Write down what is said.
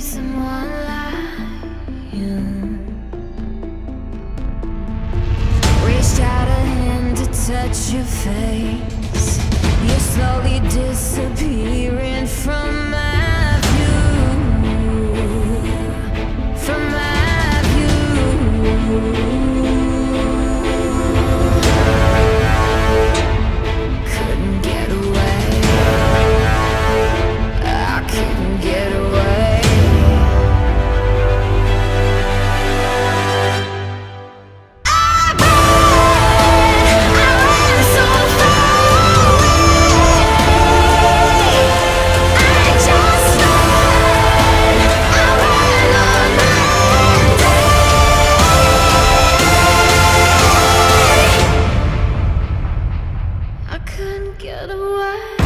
someone like you. Reached out a hand to touch your face. You slowly disappear. Get away.